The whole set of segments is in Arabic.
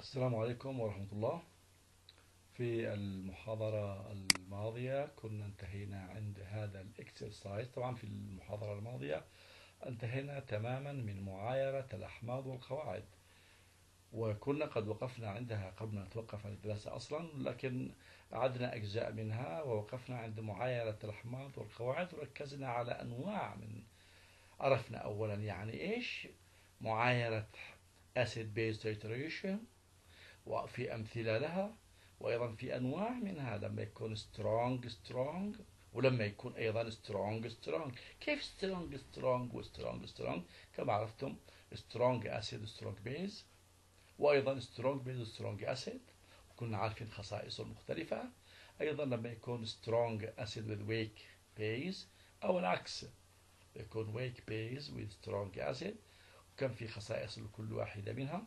السلام عليكم ورحمة الله. في المحاضرة الماضية كنا انتهينا عند هذا الإكسرسايز. طبعا في المحاضرة الماضية انتهينا تماما من معايرة الأحماض والقواعد وكنا قد وقفنا عندها قبل أن نتوقف عن الدراسة أصلا لكن عدنا أجزاء منها ووقفنا عند معايرة الأحماض والقواعد وركزنا على أنواع من عرفنا أولا يعني إيش؟ معايرة acid based titration وفي أمثلة لها وأيضا في أنواع منها لما يكون strong strong ولما يكون أيضا strong strong كيف strong strong و strong strong كما عرفتم strong acid strong base وأيضا strong base strong acid كنا عارفين خصائصه المختلفة أيضا لما يكون strong acid with weak base أو العكس يكون weak base with strong acid وكم في خصائص لكل واحدة منها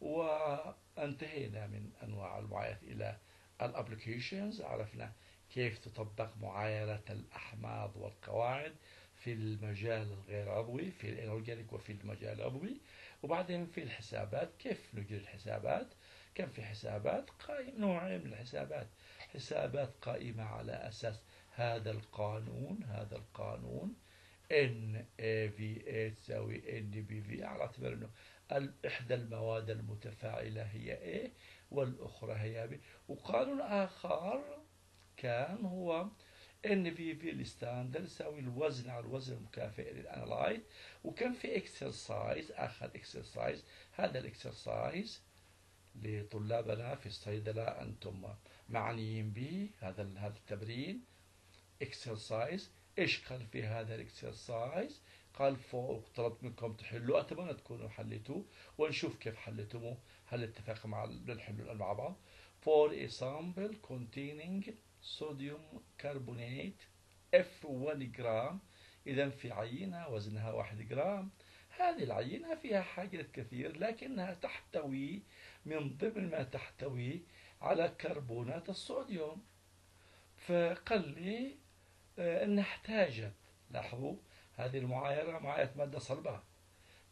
وانتهينا من أنواع المعايرة إلى ال applications عرفنا كيف تطبق معايرة الأحماض والقواعد في المجال الغير عضوي في ال inorganic وفي المجال العضوي. وبعدين في الحسابات كيف نجري الحسابات؟ كم في حسابات؟ قائم نوعين من الحسابات. حسابات قائمة على أساس هذا القانون هذا القانون N A V A تساوي N B V على اعتبار إنه إحدى المواد المتفاعلة هي A والأخرى هي B. وقانون آخر كان هو N V في ال standard يساوي الوزن على الوزن المكافئ لل analyte وكان في exercise آخر exercise. هذا ال exercise لطلابنا في الصيدله أنتم معنيين به. هذا هذا التمرين. exercise. إيش قال في هذا ال exercise؟ قال طلبت منكم تحلوا. أتمنى تكونوا حليتوه ونشوف كيف حليتوه هل اتفق مع الآن مع بعض؟ For a sample containing sodium carbonate of 1 جرام إذا في عينة وزنها 1 جرام هذه العينة فيها حاجات كثير لكنها تحتوي من ضمن ما تحتوي على كربونات الصوديوم. فقال لي آه، أنها احتاجت لاحظوا هذه المعايرة معايرة مادة صلبة.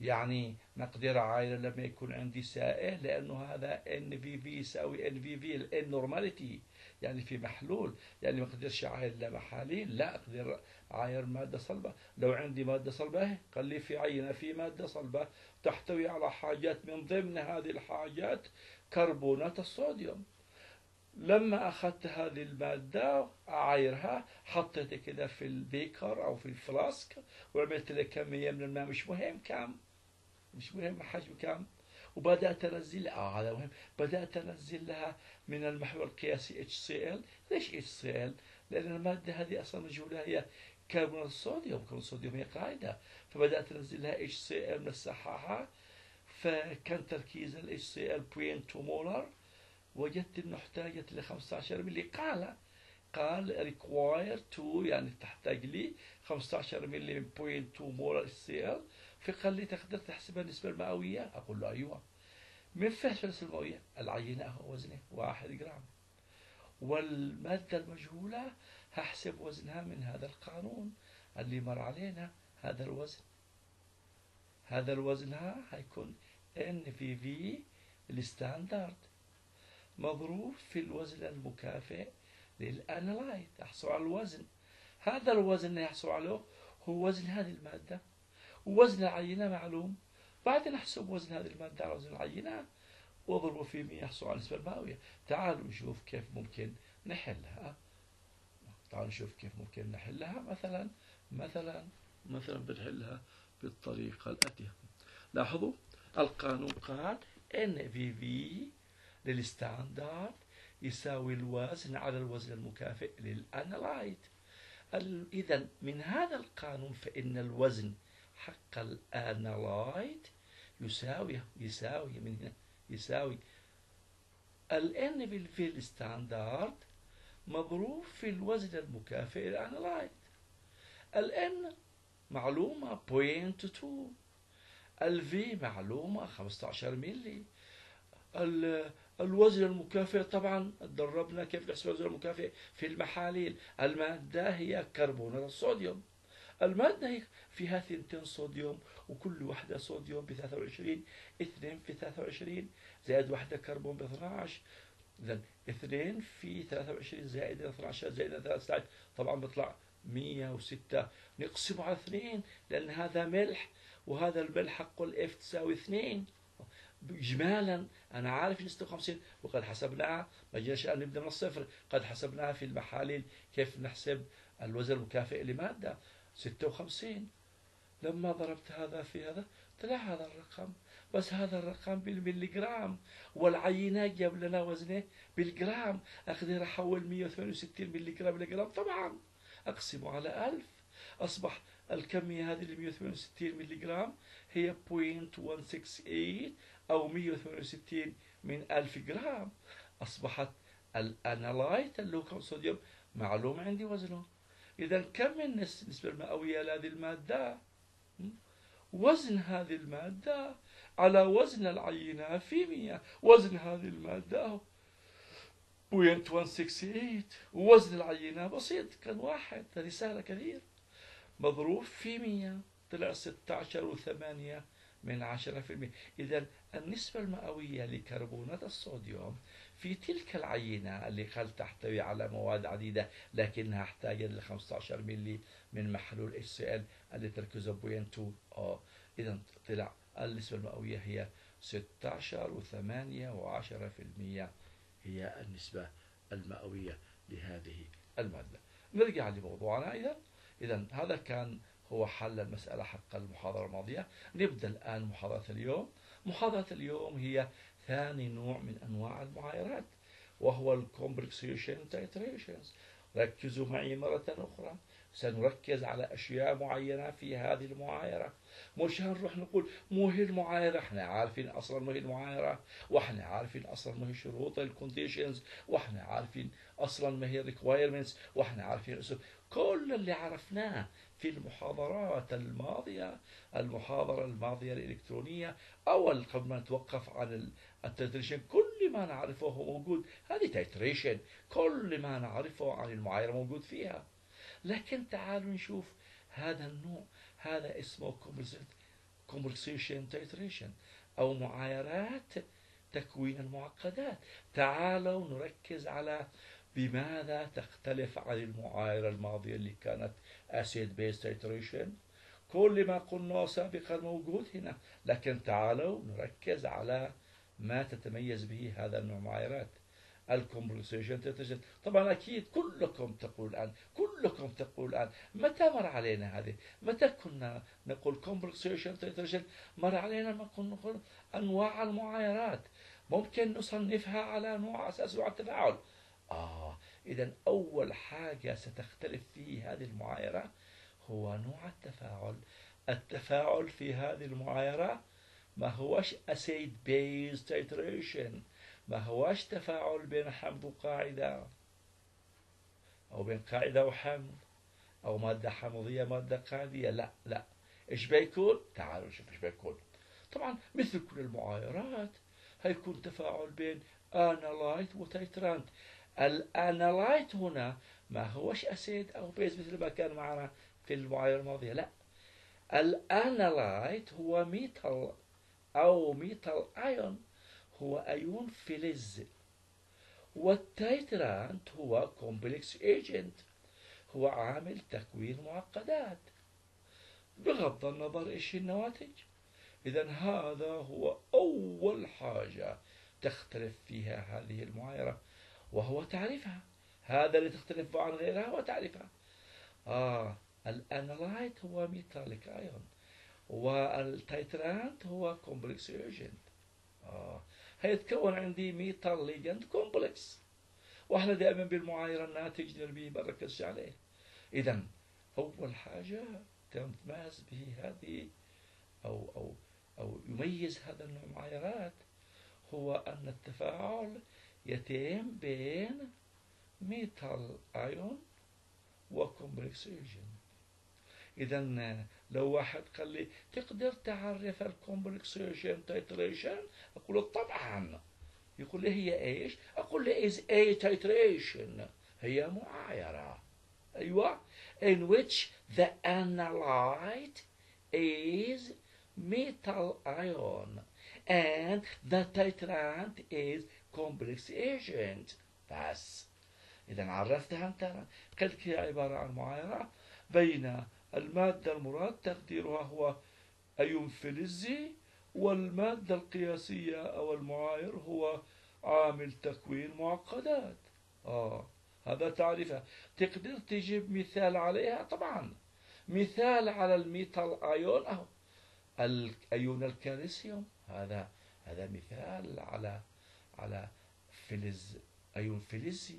يعني ما أقدر أعايره لما يكون عندي سائل لأنه هذا N V في يساوي N V في ال N normality يعني في محلول. يعني ما أقدرش أعاير إلا محاليل لا أقدر أعاير مادة صلبة. لو عندي مادة صلبة قال لي في عينة في مادة صلبة تحتوي على حاجات من ضمن هذه الحاجات كربونات الصوديوم. لما أخذت هذه المادة أعايرها حطيتها كده في البيكر أو في الفلاسك وعملت لها كمية من الماء مش مهم كم مش مهم حجم كم. وبدأت أنزل آه هذا مهم. بدأت أنزل لها من المحور القياسي HCl ليش HCl؟ لأن المادة هذه أصلا مجهولة هي كربونات الصوديوم. كربونات الصوديوم هي قاعدة. فبدأت أنزل لها HCl من السحاحة فكان تركيز ال HCl 0.2 molar وجدت إنه احتاجت ل 15 ملي قال قال require to يعني تحتاج لي 15 ملي point 2 molar Cl فقال لي تقدر تحسبها النسبة المئوية؟ أقول له أيوة. من فين النسبة المئوية؟ العينة هو وزنه واحد جرام. والمادة المجهولة هحسب وزنها من هذا القانون. اللي مر علينا هذا الوزن. هذا الوزنها هيكون N V في ال standard مضروب في الوزن المكافئ لل analyte يحصل على الوزن. هذا الوزن اللي يحصل عليه هو وزن هذه المادة. ووزن العينة معلوم. بعدين نحسب وزن هذه المادة على وزن العينة واضربه في 100 يحصل على النسبة المئوية تعالوا نشوف كيف ممكن نحلها. تعالوا نشوف كيف ممكن نحلها. مثلا مثلا مثلا بنحلها بالطريقة الآتية. لاحظوا القانون قال إن في في للستاندرد يساوي الوزن على الوزن المكافئ للأنالايت إذا من هذا القانون فإن الوزن حق ال analyte يساوي يساوي من هنا يساوي. ال N V ال standard مضروب في الوزن المكافئ لل analyte ال N معلومة 0.2 ال V معلومة 15 ملي الوزن المكافئ طبعا دربنا كيف نحسب الوزن المكافئ في المحاليل. المادة هي كربونات الصوديوم. المادة هي فيها ثنتين صوديوم وكل واحدة صوديوم ب 23 اثنين في 23 زائد واحدة كربون ب 12 إذا اثنين في 23 زائد 12 زائد 13 طبعا بيطلع 106 نقسمه على اثنين لأن هذا ملح وهذا الملح حقه الإف تساوي اثنين. إجمالا أنا عارف 56 وقد حسبناها ما جيناش الآن نبدأ من الصفر قد حسبناها في المحاليل كيف نحسب الوزن المكافئ لمادة. 56 لما ضربت هذا في هذا طلع هذا الرقم. بس هذا الرقم بالمليغرام والعينات جاب لنا وزنه بالجرام أقدر أحول 168 مليغرام إلى جرام طبعا أقسمه على 1000 أصبح الكمية هذه ال 168 مليغرام هي 0.168 أو 168 من 1000 جرام. أصبحت الأنالايت اللي هو صوديوم معلوم عندي وزنه. إذا كم من النسبة المئوية لهذه المادة؟ وزن هذه المادة على وزن العينة في 100 وزن هذه المادة 0.168 ووزن العينة بسيط كان واحد هذه سهلة كثير. مضروب في 100 طلع 16 و8 من عشرة في المئة إذا النسبة المئوية لكربونات الصوديوم في تلك العينة اللي قد تحتوي على مواد عديدة لكنها احتاجت ل 15 ملي من محلول HCl اللي تركيزه 0.2 آه إذا طلع النسبة المئوية هي 16 و8 و10 في المية هي النسبة المئوية لهذه المادة. نرجع لموضوعنا إذا إذا هذا كان هو حل المسألة حق المحاضرة الماضية. نبدأ الآن محاضرة اليوم. محاضرة اليوم هي ثاني نوع من أنواع المعايرات وهو ال complexation titrations ركزوا معي مرة أخرى. سنركز على أشياء معينة في هذه المعايرة. مش هنروح نقول مو هي المعايرة إحنا عارفين أصلا ما هي المعايرة وإحنا عارفين أصلا ما هي شروط ال conditions وإحنا عارفين أصلا ما هي ال requirements وإحنا عارفين كل اللي عرفناه في المحاضرات الماضية المحاضرة الماضية الإلكترونية أو قبل ما نتوقف عن ال titration كل ما نعرفه موجود. هذه titration كل ما نعرفه عن المعايرة موجود فيها. لكن تعالوا نشوف هذا النوع هذا اسمه complexation titration أو معايرات تكوين المعقدات. تعالوا نركز على بماذا تختلف عن المعايرة الماضية اللي كانت acid based titration كل ما قلناه سابقا موجود هنا لكن تعالوا نركز على ما تتميز به هذا النوع معايرات. الكومبلسيشن تتجد طبعا أكيد كلكم تقول الآن كلكم تقول الآن متى مر علينا هذه؟ متى كنا نقول كومبلسيشن تتجد مر علينا ما كنا نقول أنواع المعايرات. ممكن نصنفها على نوع أساس نوع التفاعل. آه إذا أول حاجة ستختلف في هذه المعايرة هو نوع التفاعل. التفاعل في هذه المعايرة ما هوش acid based titration ما هوش تفاعل بين حمض وقاعدة أو بين قاعدة وحمض أو مادة حمضية مادة قاعدية لا لا. إيش بيكون؟ تعالوا نشوف إيش بيكون. طبعا مثل كل المعايرات هيكون تفاعل بين analyte و titrant ال analyte هنا ما هوش acid أو base مثل ما كان معنا في المعايير الماضيه لا ال analyte هو metal أو metal ion هو ايون فلز وال titrant هو complex agent هو عامل تكوين معقدات بغض النظر إيش النواتج اذا هذا هو اول حاجة تختلف فيها هذه المعايره وهو تعريفها هذا اللي تختلف عن غيرها هو تعريفها آه ال analyte هو metallic ion وال titrant هو complex agent آه هيتكون عندي metal ligand complex وإحنا دائما بالمعايرة الناتج نرميه ما نركزش عليه. اذا أول حاجة تمتاز به هذه أو أو أو يميز هذا النوع معايرات هو أن التفاعل يتم بين metal ion و complex agent اذا لو واحد قال لي تقدر تعرف ال complex agent titration؟ أقول طبعا. يقول لي هي إيش؟ أقول له is a titration هي معايرة. أيوة. In which the analyte is metal ion. And the titrant is complex agent بس. إذا عرفتها أنت. قلت هي عبارة عن معايرة بين المادة المراد تقديرها هو أيون فلزي والمادة القياسية أو المعاير هو عامل تكوين معقدات. آه. هذا تعريفها. تقدر تجيب مثال عليها؟ طبعا. مثال على ال metal ion أهو. الأيون الكالسيوم. هذا هذا مثال على على فلز أيون فلزي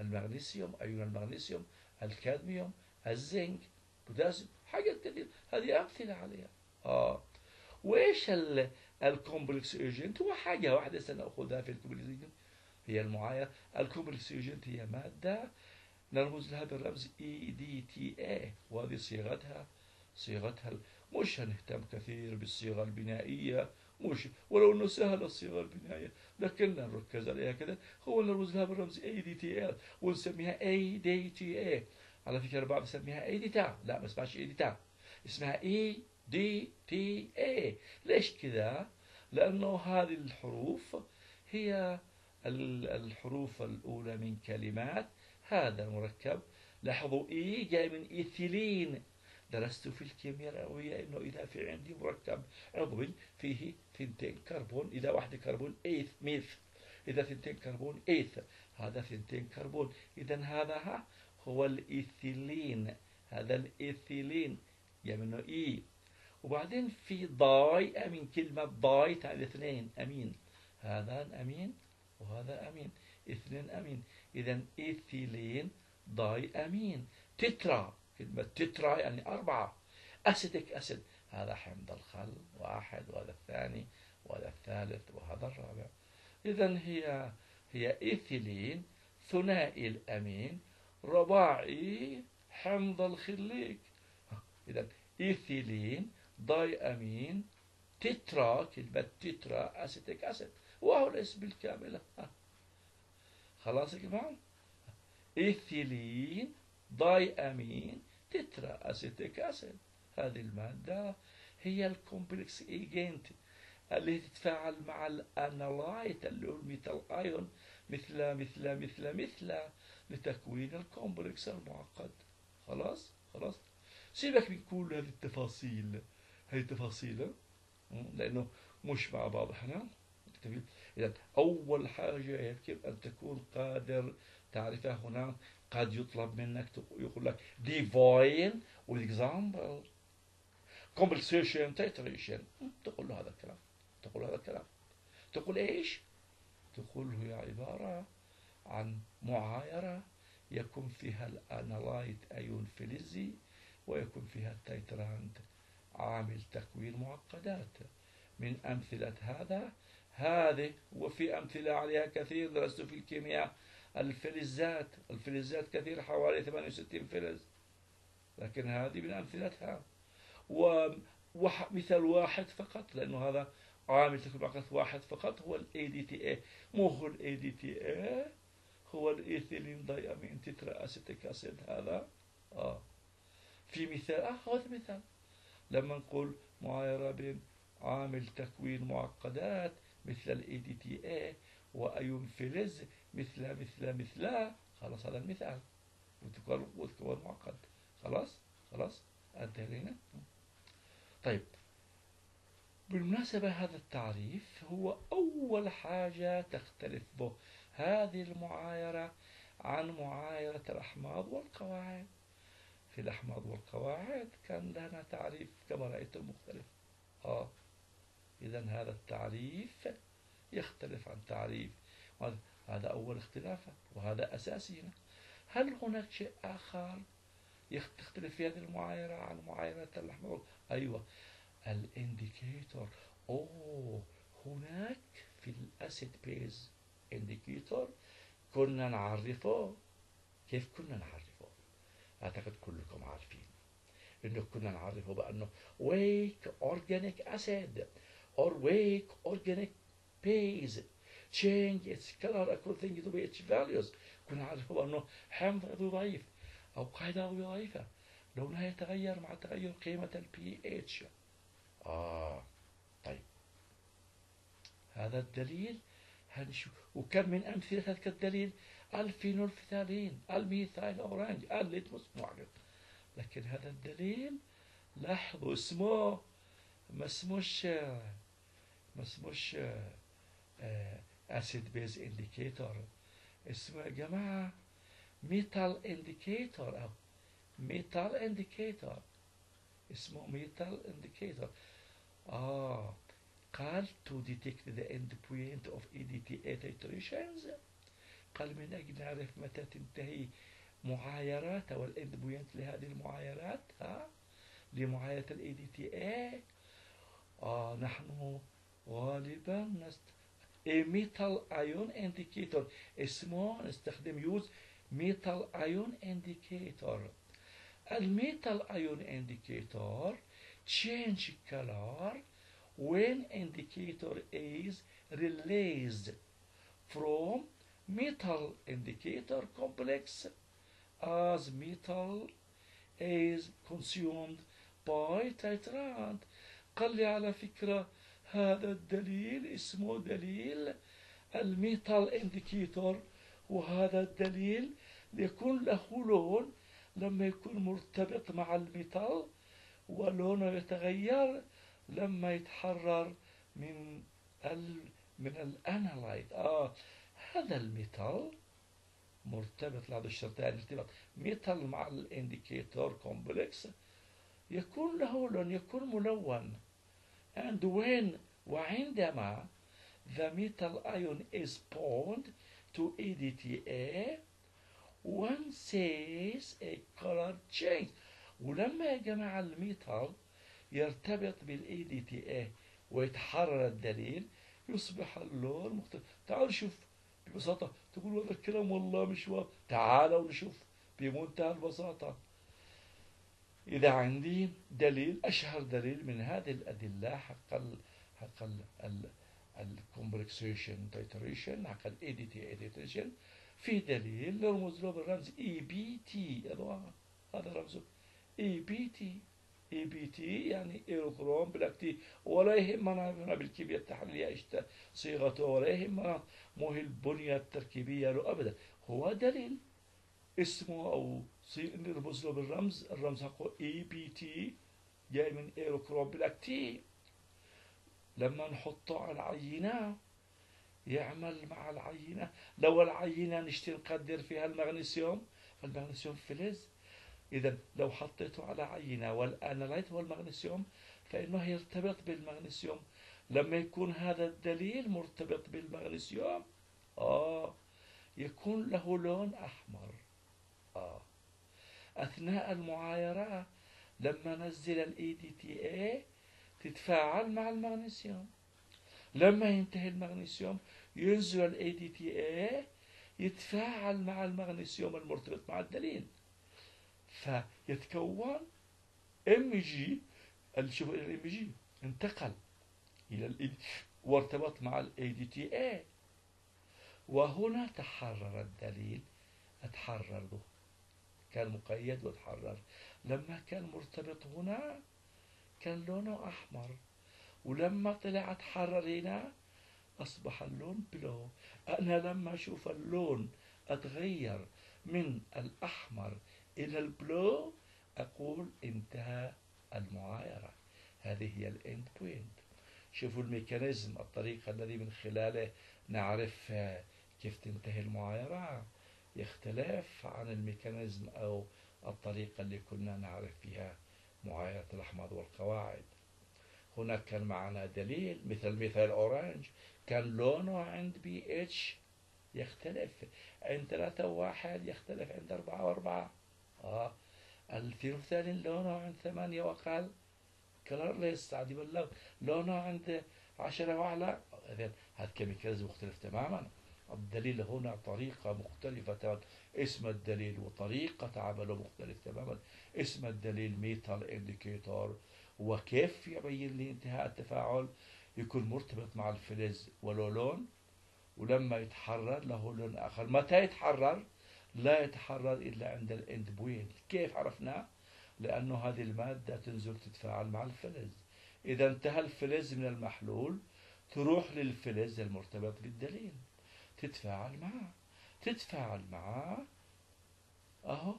المغنيسيوم أيون المغنيسيوم الكادميوم الزنك بوتاسيوم حاجات كثير هذه أمثلة عليها. آه. وإيش ال complex agent؟ هو حاجة واحدة سنأخذها في ال complex. agent هي المعايرة. ال complex agent هي مادة نرمز لها بالرمز EDTA وهذه صيغتها صيغتها مش هنهتم كثير بالصيغة البنائية. مش. ولو إنه سهل الصيغة البنائية لكننا نركز عليها كذا. هو نرمز لها بالرمز اي دي تي اي ونسميها اي دي تي اي على فكرة البعض يسميها اي دي تا لا ما اسمهاش اي دي تا اسمها EDTA ليش كذا؟ لأنه هذه الحروف هي الحروف الأولى من كلمات. هذا المركب. لاحظوا E جاي من إيثيلين. درست في الكيمياء النووية إنه إذا في عندي مركب عضوي فيه ثنتين كربون إذا واحد كربون eth meth. إذا ثنتين كربون eth هذا ثنتين كربون. إذا هذا هو الإيثيلين هذا الإيثيلين جاي منه E وبعدين في diamine كلمة di تعني اثنين أمين. هذا أمين وهذا أمين. اثنين أمين. إذا ethylene diamine. tetra كلمة tetra يعني أربعة. أسيدك أسيد هذا حمض الخل واحد وهذا الثاني وهذا الثالث وهذا الرابع. إذا هي هي إيثيلين ثنائي الأمين رباعي حمض الخليك. إذا إيثيلين داي أمين تترا كلمة تترا أسيتيك أسيد وهو الاسم بالكامل خلاص يا جماعة؟ ethylene diamine tetra acetic acid هذه المادة هي ال complex agent اللي تتفاعل مع ال analyte اللي هو ال metal ion مثل مثل مثل مثل لتكوين ال complex المعقد. خلاص؟ خلاص؟ سيبك من كل هذه التفاصيل. هذه التفاصيل لأنه مش مع بعض إحنا. إذا أول حاجة يجب أن تكون قادر تعرفها هنا قد يطلب منك يقول لك define with example complexation titration تقول له هذا الكلام تقول هذا الكلام. تقول إيش؟ تقول هي عبارة عن معايرة يكون فيها ال analyte أيون فلزي ويكون فيها ال titrant عامل تكوين معقدات. من أمثلة هذا هذه وفي أمثلة عليها كثير درست في الكيمياء الفلزات الفلزات كثير حوالي 68 فلز لكن هذه من أمثلتها. ومثال واحد فقط لأنه هذا عامل تكون واحد فقط هو ال ADTA مو هو ال ADTA هو الإيثيلين داي أمين تترا أسيتيك أسيد هذا. آه. في مثال آه هذا مثال. لما نقول معايرة بين عامل تكوين معقدات مثل ال EDTA مثل مثل مثل خلاص هذا المثال. وتكون معقد. خلاص؟ خلاص؟ أنتهينا. طيب. بالمناسبة هذا التعريف هو أول حاجة تختلف به هذه المعايرة عن معايرة الأحماض والقواعد. في الأحماض والقواعد كان لنا تعريف كما رأيتم مختلف. آه. إذا هذا التعريف يختلف عن تعريف. هذا أول اختلاف وهذا أساسي هل هناك شيء آخر؟ تختلف في هذه المعايرة عن معايرة الأحمر أيوة. الإنديكيتور أوه هناك في ال acid base indicator كنا نعرفه. كيف كنا نعرفه؟ أعتقد كلكم عارفين. إنه كنا نعرفه بأنه weak organic acid or weak organic base change its color according to its values. كنا نعرف أنه حمض ضعيف. أو قاعدة ضعيفة لونها يتغير مع تغير قيمة البي اتش آه طيب. هذا الدليل هنشوف. وكم من أمثلة هذا الدليل؟ الفينولفتالين ال methyl orange ال litmus معجب. لكن هذا الدليل لاحظوا اسمه. ما اسموش ما اسموش acid base indicator اسمه يا جماعة metal indicator أو metal indicator اسمه metal indicator آه قال to detect the end point of EDTA titrations قال من أجل نعرف متى تنتهي معايرات أو ال end point لهذه المعايرات ها؟ لمعايرة ال EDTA آه نحن غالبا نست metal ion indicator اسمه نستخدم use metal ion indicator ال metal ion indicator change color when indicator is released from metal indicator complex as metal is consumed by titrant. قال لي على فكرة هذا الدليل اسمه دليل ال metal indicator وهذا الدليل بيكون له لون لما يكون مرتبط مع ال metal ولونه يتغير لما يتحرر من ال من ال analyte آه هذا ال metal مرتبط لهذا الشرطان ارتباط. metal مع ال indicator complex يكون له لون يكون ملون. And when وعندما the metal ion is bound to EDTA one says a color change ولما يا جماعة ال metal يرتبط بال EDTA ويتحرر الدليل يصبح اللون مختلف تعالوا شوف ببساطة تقول هذا الكلام والله مش واضح تعالوا نشوف بمنتهى البساطة إذا عندي دليل أشهر دليل من هذه الأدلة حق الـ حق ال complexation titration حق ال EDT في دليل نرمز له بالرمز اي بي تي هذا رمزه اي بي تي اي بي تي يعني إيروكروم بلاك تي ولا يهمنا بالكيمياء التحليليه إيش صيغته؟ ولا يهمنا مو هي البنيه التركيبيه له أبدا. هو دليل. اسمه أو نرمز له بالرمز الرمز. حقه EBT جاي من Eriochrome Black T لما نحطه على العينة يعمل مع العينة. لو العينة نشتي نقدر فيها المغنيسيوم المغنيسيوم فلز. إذا لو حطيته على عينة وال analyte هو المغنيسيوم فإنه يرتبط بالمغنيسيوم. لما يكون هذا الدليل مرتبط بالمغنيسيوم آه يكون له لون أحمر. آه. أثناء المعايرة لما نزل TA تتفاعل مع المغنيسيوم. لما ينتهي المغنيسيوم ينزل ال EDTA يتفاعل مع المغنيسيوم المرتبط مع الدليل. فيتكون Mg شوف ال Mg انتقل إلى ال وارتبط مع ال EDTA وهنا تحرر الدليل أتحرر له. كان مقيد وتحرر. لما كان مرتبط هنا كان لونه أحمر. ولما طلع اتحرر هنا أصبح اللون blue. أنا لما أشوف اللون أتغير من الأحمر إلى ال blue أقول انتهى المعايرة. هذه هي ال end point. شوفوا ال mechanism الطريقة الذي من خلاله نعرف كيف تنتهي المعايرة. يختلف عن ال mechanism أو الطريقة اللي كنا نعرف فيها معايرة الأحماض والقواعد. هناك كان معنا دليل مثل methyl orange. كان لونه عند بي إتش يختلف. عند ثلاثة وواحد يختلف عند أربعة وأربعة. آه. الفينولفثالين لونه عند ثمانية وأقل. colorless عادي بالله لونه عند عشرة وأعلى. هذا chemicals مختلف تماما. الدليل هنا طريقة مختلفة. تماما اسم الدليل وطريقة عمله مختلف تماما. اسم الدليل metal indicator وكيف يبين لي انتهاء التفاعل؟ يكون مرتبط مع الفلز وله لون ولما يتحرر له لون آخر. متى يتحرر؟ لا يتحرر إلا عند ال end point كيف عرفنا؟ لأنه هذه المادة تنزل تتفاعل مع الفلز. إذا انتهى الفلز من المحلول تروح للفلز المرتبط بالدليل. تتفاعل معه. تتفاعل معه أهو.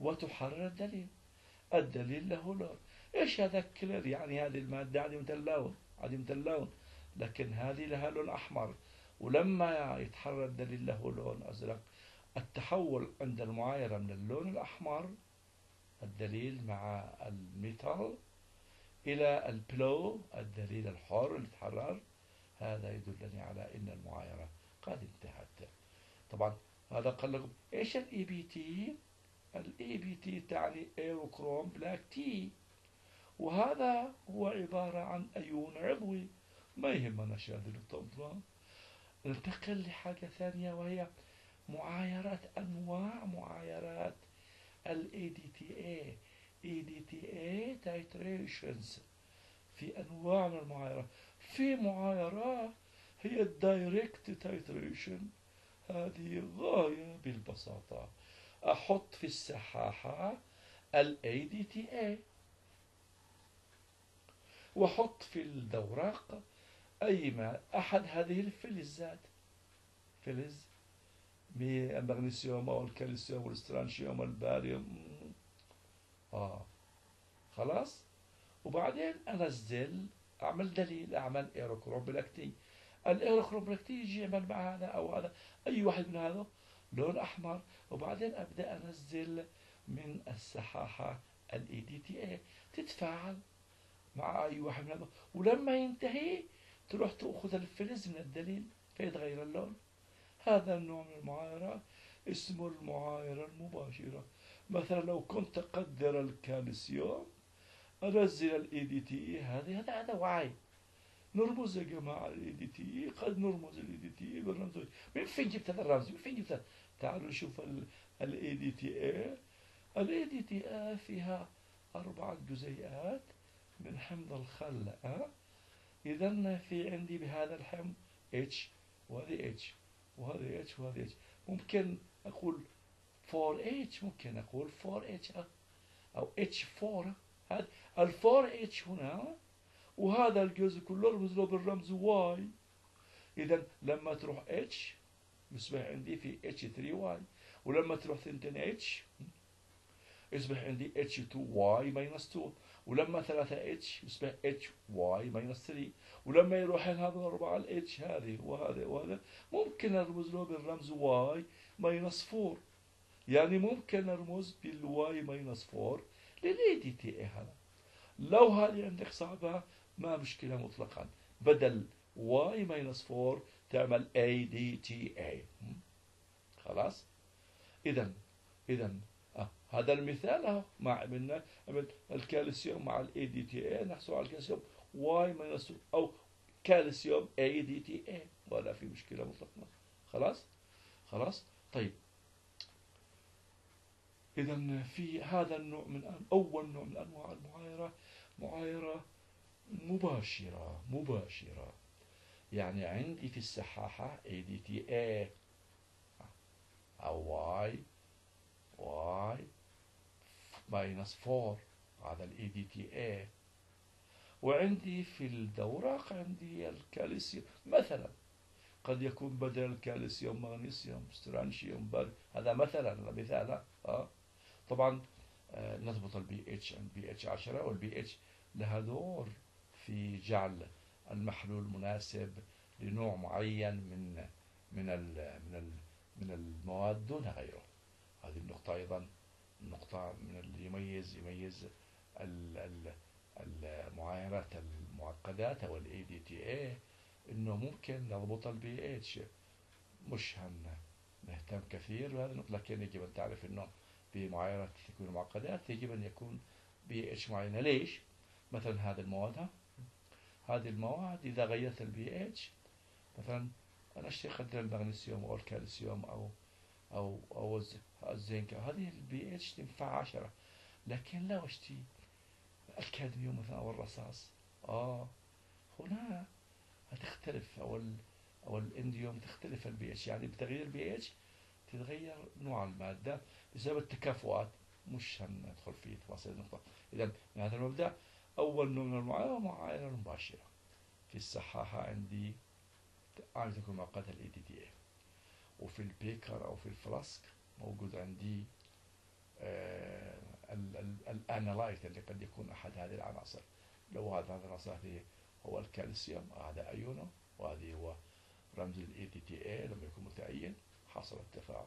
وتحرر الدليل. الدليل له لون إيش هذا color يعني هذه المادة عديمة اللون عديمة اللون لكن هذه لها لون أحمر. ولما يتحرر الدليل له لون أزرق التحول عند المعايرة من اللون الأحمر الدليل مع ال metal إلى ال blue الدليل الحر اللي يتحرر هذا يدلني على أن المعايرة قد انتهت. طبعا هذا قال لكم إيش ال EBT ال EBT تعني Eriochrome Black T وهذا هو عبارة عن أيون عضوي. ما يهمنا شهادة الطنطران ننتقل لحاجة ثانية وهي معايرات أنواع معايرات. ال EDTA EDTA titrations في أنواع من المعايرات في معايرات هي ال direct titration هذه غاية بالبساطة. أحط في السحاحة ال EDTA وحط في الدورق أي ما أحد هذه الفلزات. فلز المغنيسيوم أو الكالسيوم والسترانشيوم والباريوم آه خلاص. وبعدين أنزل أعمل دليل أعمل إيروكروبلاكتي الإيروكروبلاكتي يجي يعمل مع هذا أو هذا. أي واحد من هذا؟ لون أحمر وبعدين أبدأ أنزل من السحاحة TA تتفاعل مع أي واحد من هذا ولما ينتهي تروح تأخذ الفلز من الدليل فيتغير اللون. هذا النوع من المعايرة اسمه المعايرة المباشرة. مثلا لو كنت أقدر الكالسيوم أنزل ال EDT هذه هذا هذا Y. نرمز يا جماعة ال EDT قد نرمز ال EDT بالرمز من فين جبت هذا الرمز؟ من فين جبت تعالوا نشوف الاي دي تي اي الاي دي تي اي فيها أربعة جزيئات من حمض الخل أه؟ إذا في عندي بهذا الحمض H وهذه H وهذه H وهذه H ممكن أقول 4H ممكن أقول 4H أو H4 هذا ال 4H هنا وهذا الجزء كله رمز له بالرمز Y إذا لما تروح H يصبح عندي في H3Y ولما تروح ثنتين H يصبح عندي H2Y minus 2 ولما 3H يصبح HY minus 3 ولما يروح هذا الأربعة ال H هذه وهذا وهذا ممكن نرمز له بالرمز Y minus 4 يعني ممكن نرمز بال Y minus 4 لل EDTA هذا. لو هذه عندك صعبة ما مشكلة مطلقا. بدل Y minus 4 تعمل EDTA خلاص؟ اذا اذا آه. هذا المثال اهو مع عملنا الكالسيوم مع ال EDTA نحصل على الكالسيوم Y minus أو كالسيوم EDTA ولا في مشكلة مطلقا. خلاص؟ خلاص؟ طيب. إذا في هذا النوع من أول نوع من أنواع المعايرة معايرة مباشرة مباشرة. يعني عندي في السحاحة EDTA أو Y Y minus 4 هذا ال EDTA وعندي في الدورق عندي الكالسيوم. مثلا قد يكون بدل الكالسيوم مغنيسيوم سترانشيوم باريوم هذا مثلا مثال آه طبعا نضبط البي اتش عند بي اتش 10 والبي اتش لها دور. في جعل المحلول مناسب لنوع معين من من من من المواد دون غيره. هذه النقطة أيضا نقطة من اللي يميز يميز المعايرات المعقدات أو ال EDTA إنه ممكن نضبط البي اتش مش هنهتم كثير بهذا لكن يجب أن تعرف إنه بمعايرة تكوين المعقدات يجب أن يكون بي اتش معينة. ليش؟ مثلا هذه المواد هذه المواد إذا غيرت ال pH مثلا أنا أشتي قدر المغنيسيوم أو الكالسيوم أو أو أو الزنك هذه البي اتش تنفع عشرة. لكن لو أشتي الكادميوم مثلا أو الرصاص آه هنا هتختلف أو ال أو الإنديوم تختلف البي اتش يعني بتغيير البي اتش تتغير نوع المادة بسبب التكافؤات مش هندخل في تفاصيل النقطة. إذا من هذا المبدأ أول نوع من المعايرة معايرة مباشرة. في السحاحة عندي تكون معقدة ال EDTA وفي ال beaker أو في ال flask موجود عندي آه ال analyte اللي قد يكون أحد هذه العناصر. لو هذا العناصر هذه هو الكالسيوم هذا أيونه وهذه هو رمز ال EDTA لما يكون متعين حصل التفاعل.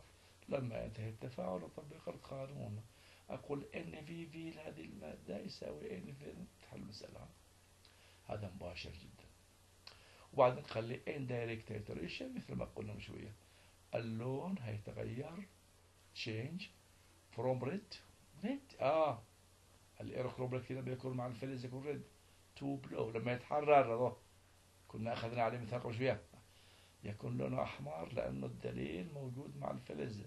لما ينتهي التفاعل أطبق القانون. أقول MV في لهذه المادة يساوي MV تحل المسألة هذا مباشر جدا. وبعدين قال لي إن direct titration مثل ما قلنا من شوية. اللون هيتغير. Change. From red. Red. آه. الايروكروبلت كده بيكون مع الفلز يكون red to blue لما يتحرر كنا أخذنا عليه مثال قبل شوية. يكون لونه أحمر لأنه الدليل موجود مع الفلز.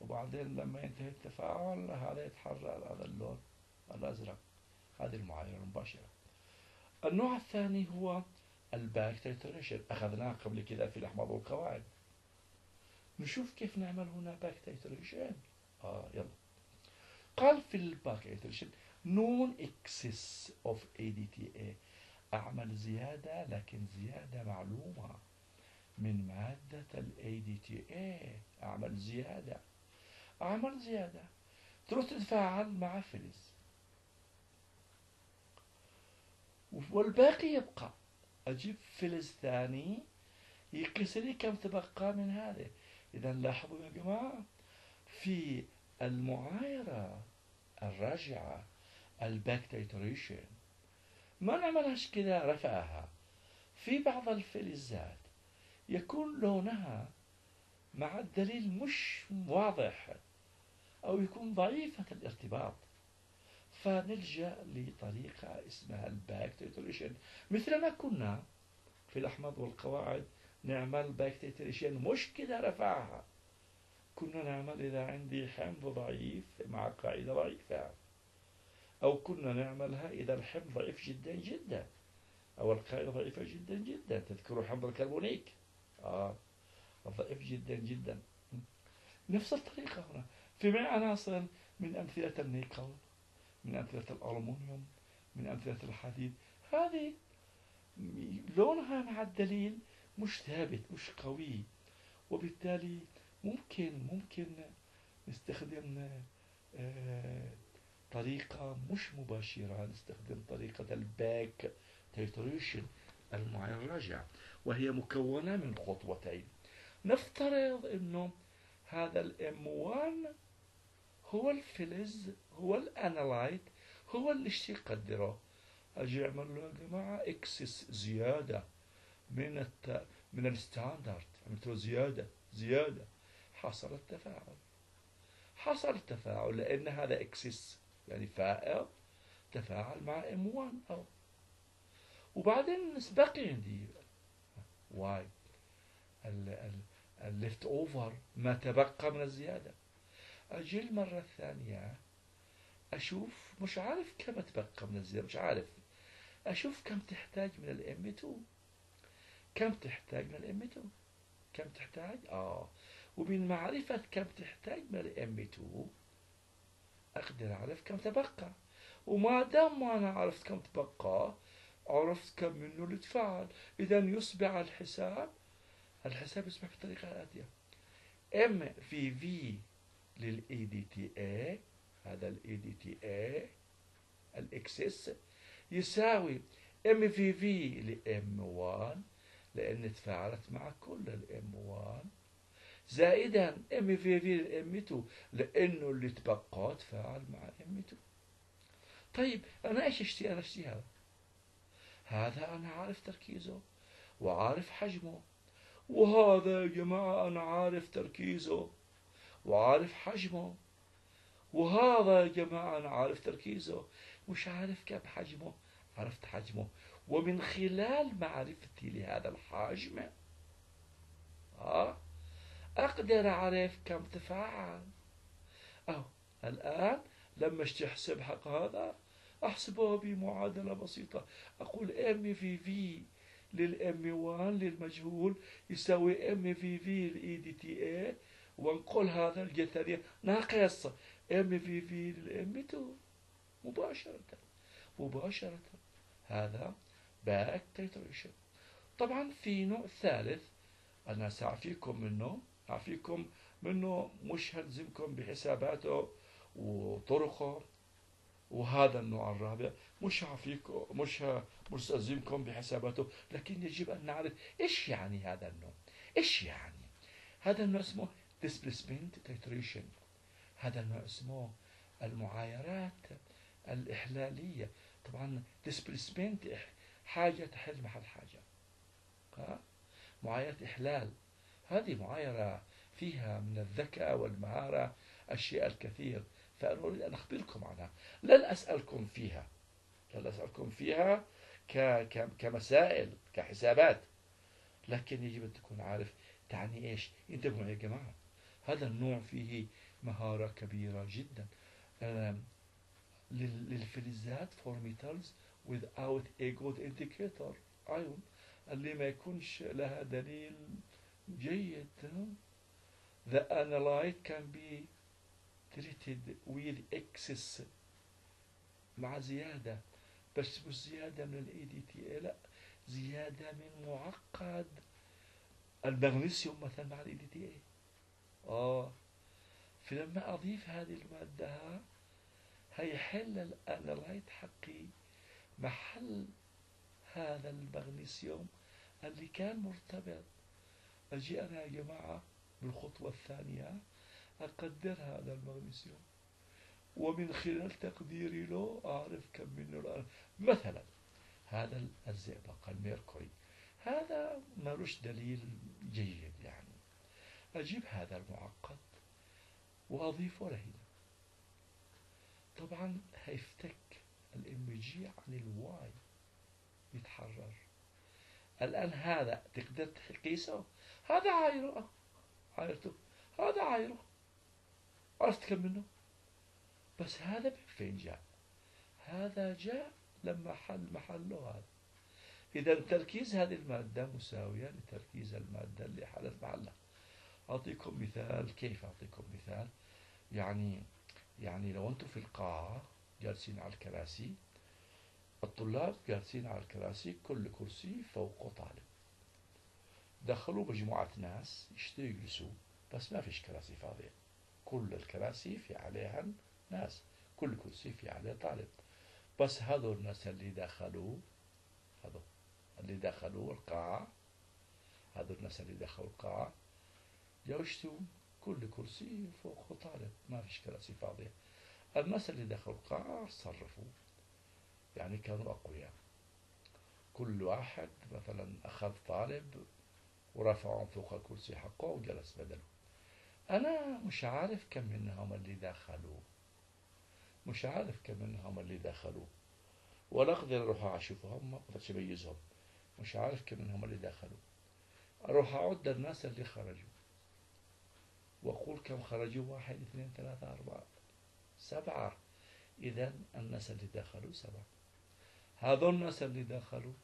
وبعدين لما ينتهي التفاعل هذا يتحرر هذا اللون الأزرق. هذه المعايره المباشرة. النوع الثاني هو ال back titration أخذناه قبل كده في الأحماض والقواعد. نشوف كيف نعمل هنا back titration آه يلا. قال في ال back titration known excess of EDTA أعمل زيادة لكن زيادة معلومة. من مادة ال ADTA أعمل زيادة. أعمل زيادة. تروح تتفاعل مع فلز والباقي يبقى. أجيب فلز ثاني يقيس لي كم تبقى من هذا إذا لاحظوا يا جماعة في المعايرة الراجعة ال back titration ما نعملهاش كده رفعها. في بعض الفلزات يكون لونها مع الدليل مش واضح أو يكون ضعيفة الارتباط. فنلجأ لطريقة اسمها ال back titration مثل ما كنا في الأحماض والقواعد نعمل back titration مش كده رفعها. كنا نعمل إذا عندي حمض ضعيف مع قاعدة ضعيفة. أو كنا نعملها إذا الحمض ضعيف جدا جدا. أو القاعدة ضعيفة جدا جدا. تذكروا حمض الكربونيك؟ آه. ضعيف جدا جدا. نفس الطريقة هنا. في معي عناصر من أمثلة النيكل. من أمثلة الألمنيوم من أمثلة الحديد. هذه لونها مع الدليل مش ثابت مش قوي. وبالتالي ممكن ممكن نستخدم آه طريقة مش مباشرة. نستخدم طريقة ال back titration المعاير الراجع وهي مكونة من خطوتين. نفترض إنه هذا ال M 1 هو الفلز هو ال analyte هو اللي يقدره أجي اعمل له يا جماعة excess زيادة من الت... من ال standard عملت له زيادة زيادة. حصل التفاعل. حصل التفاعل لأن هذا excess يعني فائض تفاعل مع M 1 أو. وبعدين بقي عندي Y ال left over ما تبقى من الزيادة. أجي المرة الثانية. أشوف مش عارف كم تبقى من الزيادة مش عارف. أشوف كم تحتاج من الام 2 كم تحتاج من الام 2 كم تحتاج؟ آه. ومن معرفة كم تحتاج من الام 2 أقدر أعرف كم تبقى. وما دام ما أنا عرفت كم تبقى عرفت كم منه اللي تفعل اذا يصبح الحساب الحساب يصبح بالطريقة الآتية M في V لل EDTA هذا ال EDTA ال excess يساوي M في V ل M 1 لأن تفاعلت مع كل ال M 1 زائدا M في V ل M 2 لأنه اللي تبقى تفاعل مع M 2 طيب أنا إيش اشتي أنا اشتي هذا. هذا أنا عارف تركيزه وعارف حجمه. وهذا يا جماعة أنا عارف تركيزه وعارف حجمه. وهذا يا جماعة أنا عارف تركيزه. مش عارف كم حجمه. عرفت حجمه. ومن خلال معرفتي لهذا الحجم آه أقدر أعرف كم تفاعل. أو الآن لما أحسب حق هذا أحسبه بمعادلة بسيطة. أقول M في V لل M 1 للمجهول يساوي M في V ال EDTA ونقول هذا الثانية. ناقص M في V لل M 2 مباشرة مباشرة. هذا back titration طبعا في نوع ثالث أنا سأعفيكم منه أعفيكم منه مش هلزمكم بحساباته وطرقه. وهذا النوع الرابع مش هعفيكم مش مش ألزمكم بحساباته. لكن يجب أن نعرف إيش يعني هذا النوع؟ إيش يعني؟ هذا النوع اسمه displacement titration. هذا النوع اسمه المعايرات الإحلالية. طبعا displacement حاجة تحل محل حاجة. معايرة إحلال. هذه معايرة فيها من الذكاء والمهارة الشيء الكثير. فأنا أريد أن أخبركم عنها. لن أسألكم فيها. لن أسألكم فيها كمسائل كحسابات. لكن يجب أن تكون عارف تعني إيش؟ انتبهوا يا جماعة. هذا النوع فيه مهارة كبيرة جدا. للفلزات for metals without a good indicator. ion اللي ما يكونش لها دليل جيد. The analyte can be treated with excess. مع زيادة. بس مش زيادة من ال EDTA لا. زيادة من معقد. المغنيسيوم مثلا مع ال EDTA آه. فلما أضيف هذه المادة هيحل ال analyte حقي محل هذا المغنيسيوم اللي كان مرتبط. أجي أنا يا جماعة بالخطوة الثانية أقدر هذا المغنيسيوم. ومن خلال تقديري له أعرف كم منه مثلا هذا الزئبق الميركوري. هذا ملوش دليل جيد يعني. أجيب هذا المعقد. وأضيفه له طبعا هيفك ال Mg عن ال Y يتحرر. الآن هذا تقدر تقيسه؟ هذا عايره. عايرته. هذا عايره. عرفت كم منه؟ بس هذا من فين جاء؟ هذا جاء لما حل محله هذا. إذا تركيز هذه المادة مساوية لتركيز المادة اللي حلت محلها. أعطيكم مثال كيف أعطيكم مثال؟ يعني يعني لو أنتم في القاعة جالسين على الكراسي الطلاب جالسين على الكراسي كل كرسي فوقه طالب. دخلوا مجموعة ناس يشتروا يجلسوا بس ما فيش كراسي فاضية. كل الكراسي في عليها ناس كل كرسي في عليه طالب. بس هذول الناس اللي دخلوا هذول اللي دخلوا القاعة هذول الناس اللي دخلوا القاعة يشتوا كل كرسي فوقه طالب ما فيش كراسي فاضية. الناس اللي دخلوا القاعة صرفوا يعني كانوا أقوياء. كل واحد مثلا أخذ طالب ورفعهم فوق الكرسي حقه وجلس بدله. أنا مش عارف كم منهم اللي دخلوا. مش عارف كم منهم اللي دخلوا. ولا أقدر أروح أشوفهم ما أقدرش أميزهم. مش عارف كم منهم اللي دخلوا. أروح أعد الناس اللي خرجوا. وأقول كم خرجوا؟ واحد اثنين ثلاثة أربعة. سبعة. إذا الناس اللي دخلوا سبعة. هذول الناس اللي دخلوا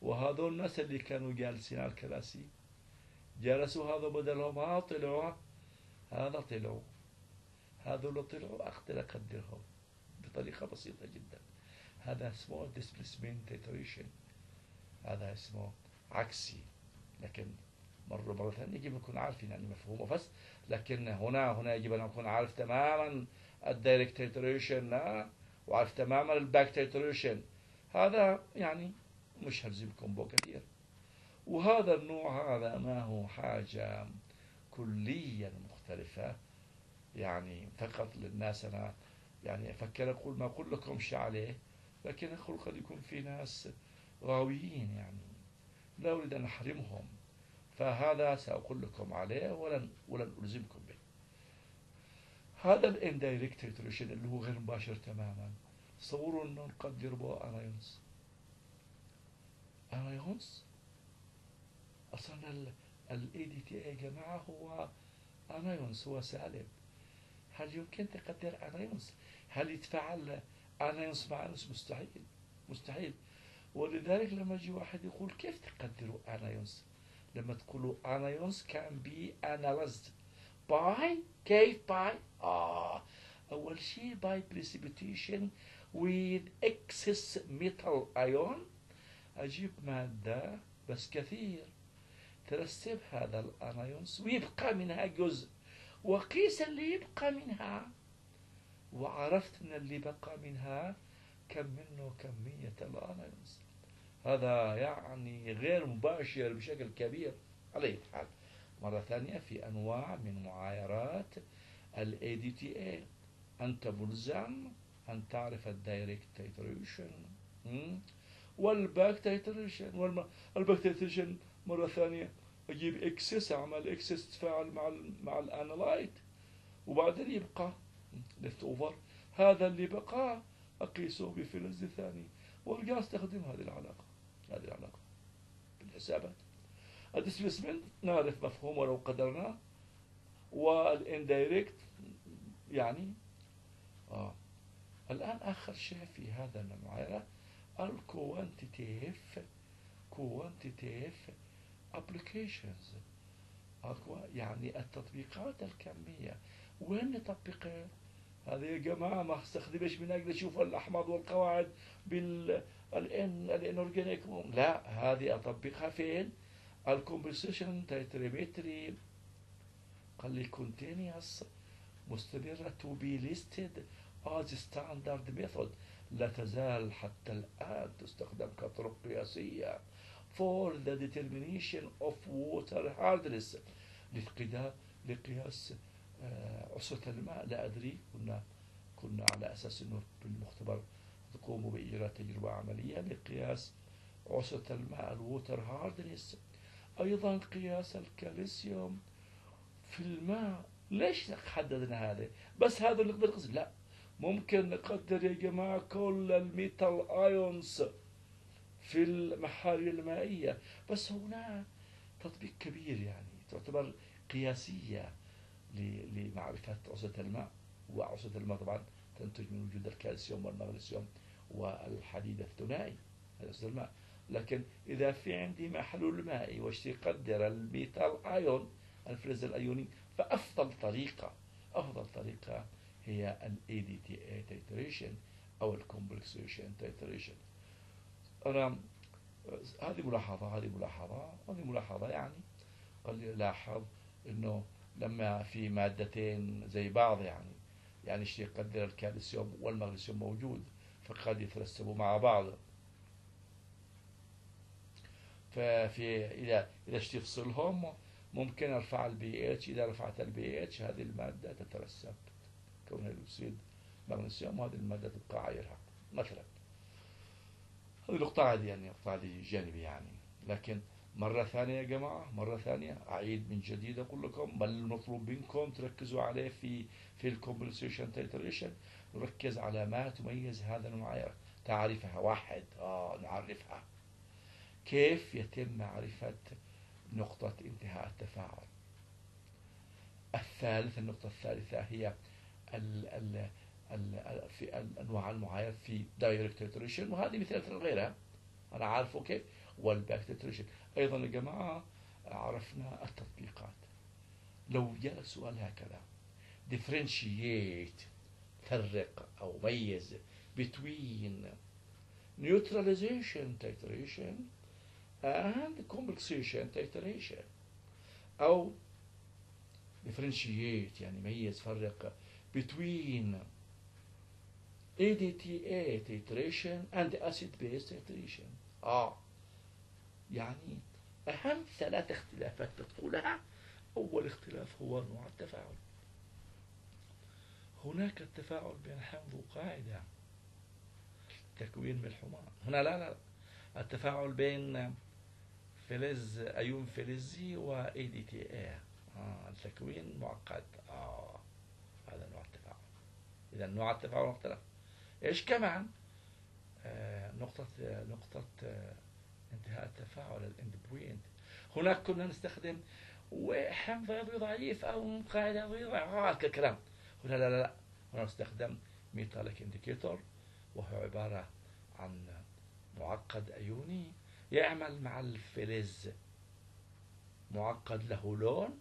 وهذول الناس اللي كانوا جالسين على الكراسي جلسوا هذا بدلهم ها طلعوا هذا طلعوا. هذول طلعوا أقدر أقدرهم بطريقة بسيطة جدا. هذا اسمه displacement titration هذا اسمه عكسي. لكن مرة مرة ثانية يجب أن نكون عارفين يعني مفهومه بس لكن هنا هنا يجب أن أكون عارف تماما ال direct titration وعارف تماما ال back titration هذا يعني مش هلزمكم به كثير. وهذا النوع هذا ما هو حاجة كليا مختلفة. يعني فقط للناس أنا يعني أفكر أقول ما أقول لكم شيء عليه لكن أقول قد يكون في ناس غاويين يعني. لا أريد أن أحرمهم. فهذا سأقول لكم عليه ولن ولن ألزمكم به. هذا ال indirect titration اللي هو غير مباشر تماما. تصوروا انه نقدر به anions anions أصلا ال EDTA يا جماعة هو anion هو سالب هل يمكن تقدر anions هل يتفاعل anions مع anions مستحيل. مستحيل. ولذلك لما يجي واحد يقول كيف تقدروا anions لما تقولوا anions can be analyzed by؟ كيف by؟ آه. أول شيء by precipitation with excess metal ion. أجيب مادة بس كثير. ترسب هذا ال anions ويبقى منها جزء. وقيس اللي يبقى منها. وعرفت ان اللي بقى منها كم منه كمية ال anions هذا يعني غير مباشر بشكل كبير. على حال مرة ثانية في أنواع من معايرات ال EDTA أنت ملزم أن تعرف ال direct titration وال back titration وال back titration مرة ثانية أجيب إكسس أعمل إكسس تفاعل مع ال مع ال analyte وبعدين يبقى left over هذا اللي بقى أقيسه بفلز ثاني وأرجع أستخدم هذه العلاقة. هذه العلاقة بالحسابات. ال displacement نعرف مفهومه لو قدرنا وال indirect يعني آه. الآن آخر شيء في هذا المعايرة ال quantitative quantitative applications يعني التطبيقات الكمية. وين نطبقها هذه يا جماعة ما أستخدمش من أجل أشوف الأحماض والقواعد بال ال inorganic لا هذه أطبقها فين؟ ال complexation titrimetry قال لي continues مستمرة to be listed as standard method. لا تزال حتى الآن تستخدم كطرق قياسية for the determination of water hardness لقياس عسرة الماء. لا أدري كنا كنا على أساس أنه بالمختبر تقوموا بإجراء تجربة عملية لقياس عسرة الماء ال water hardness أيضا قياس الكالسيوم في الماء. ليش حددنا هذا؟ بس هذا اللي نقدر نقصد لا ممكن نقدر يا جماعة كل ال metal ions في المحاليل المائية. بس هنا تطبيق كبير يعني تعتبر قياسية لمعرفة عسرة الماء وعسرة الماء طبعا. تنتج من وجود الكالسيوم والمغنيسيوم والحديد الثنائي. هذا الماء. لكن إذا في عندي محلول مائي واشتي قدر ال metal ion الفلز الأيوني. فأفضل طريقة أفضل طريقة هي ال EDTA titration أو ال complexation titration. أنا هذه ملاحظة هذه ملاحظة هذه ملاحظة يعني. قال لي لاحظ إنه لما في مادتين زي بعض يعني يعني شيء يقدر الكالسيوم والمغنيسيوم موجود فقد يترسبوا مع بعض. ففي إذا إذا تفصلهم ممكن أرفع البي إتش. إذا رفعت البي إتش هذه المادة تترسب. كون الاكسيد مغنيسيوم وهذه المادة تبقى عايرها مثلا. هذه نقطة عادية يعني نقطة عادية جانبي يعني. لكن مرة ثانية يا جماعة مرة ثانية أعيد من جديد أقول لكم بل المطلوب منكم تركزوا عليه في في ال complexation titration نركز على ما تميز هذا المعايرة تعرفها واحد آه نعرفها. كيف يتم معرفة نقطة انتهاء التفاعل؟ الثالث النقطة الثالثة هي ال ال ال في الأنواع المعايرة في direct titration وهذه مثل غيرها أنا عارفه كيف وال back titration أيضا يا جماعة عرفنا التطبيقات لو جاء سؤال هكذا differentiate فرق أو ميز between neutralization titration and compensation titration أو differentiate يعني ميز فرق between ADTA titration and acid base titration آه يعني أهم ثلاث اختلافات تدخلها أول اختلاف هو نوع التفاعل. هناك التفاعل بين حمض وقاعدة تكوين من الحمار هنا لا لا التفاعل بين فلز أيون فلزي و ADTA آه التكوين معقد. آه هذا نوع التفاعل. إذا نوع التفاعل مختلف. إيش كمان؟ آه نقطة نقطة آه انتهاء التفاعل ال end point هناك كنا نستخدم وحمض عضوي ضعيف أو قاعدة عضوية ضعيفة كلام هنا لا لا لا. هنا نستخدم metallic indicator وهو عبارة عن معقد أيوني يعمل مع الفلز. معقد له لون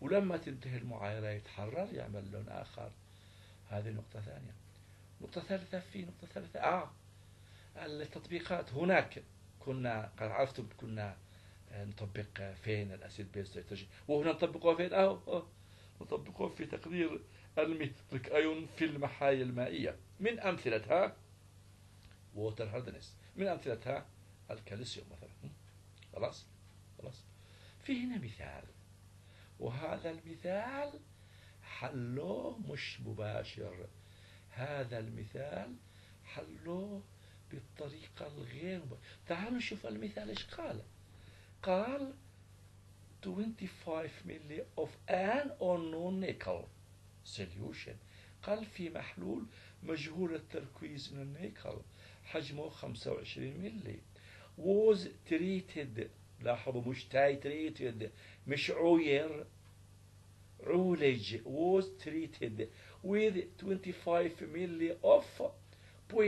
ولما تنتهي المعايرة يتحرر يعمل لون آخر. هذه نقطة ثانية. نقطة ثالثة في نقطة ثالثة. آه التطبيقات. هناك كنا قد عرفتم كنا نطبق فين ال acid base titration وهنا نطبقه فين؟ أهو نطبقه في تقدير ال metallic ion في المحاليل المائية. من أمثلتها water hardness من أمثلتها الكالسيوم مثلا. خلاص خلاص. في هنا مثال. وهذا المثال حله مش مباشر. هذا المثال حله بالطريقة الغير تعالوا نشوف المثال إيش قال. قال 25 ملي of an unknown nickel solution. قال في محلول مجهول التركيز من النيكل حجمه 25 ملي was treated لاحظوا مش titrated مش عوير. عولج. Was treated with 25 ملي of 0.052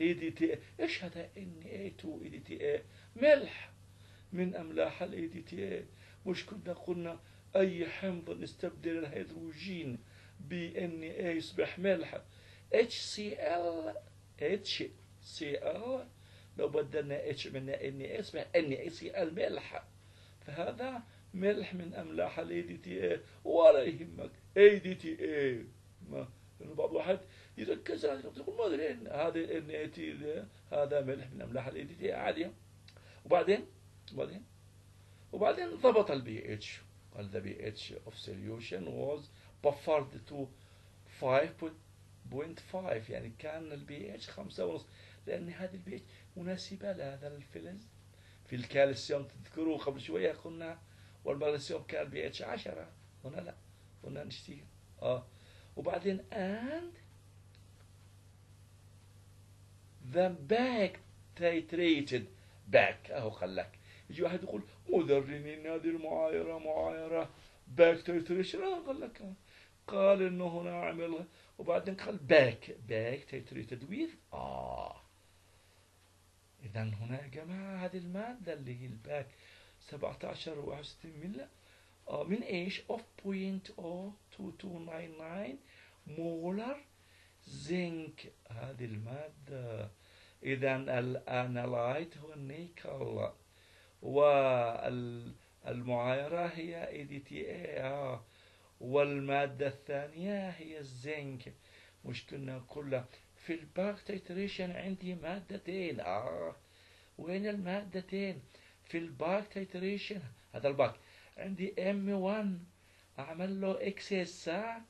EDTA إيش هذا ان اي 2 اي دي تي اي ملح من أملاح ال EDTA مش كنا قلنا أي حمض نستبدل الهيدروجين ب Na يصبح ملح اتش سي ال اتش سي ال لو بدلنا اتش من إن اي يصبح NaCl ملح فهذا ملح من أملاح ال EDTA ولا يهمك EDTA ما لأنه بعض واحد يركز على يقول ما أدري هذا Na EDTA هذا ملح من أملاح ال EDTA عاديه وبعدين وبعدين وبعدين ضبط البي إتش. قال the pH of solution was buffered to 5.5 يعني كان البي إتش خمسة ونص. لأن هذه البي إتش مناسبة لهذا الفلز. في الكالسيوم تذكروا قبل شوية قلنا والمغنيسيوم كان البي إتش 10 هنا لا هنا نشتي آه. وبعدين and the back titrated back. أهو خلاك. يجي واحد يقول مدرنين هذه المعايرة معايرة. باك تيتريشن آه قال لك قال إنه هنا عمل. وبعدين قال باك باك تيتريتد ويز آه اذا هنا يا جماعة هذه المادة اللي هي الباك 17 و 61 ملة. من إيش؟ اوف بوينت أو 2299 مولر زنك هذه المادة. إذا ال analyte هو النيكل. والمعايرة هي EDTA والمادة الثانية هي الزنك مش كنا قلنا. في ال back titration عندي مادتين. آه. وين المادتين؟ في ال back titration هذا ال back. عندي M 1 أعمل له excess ساعة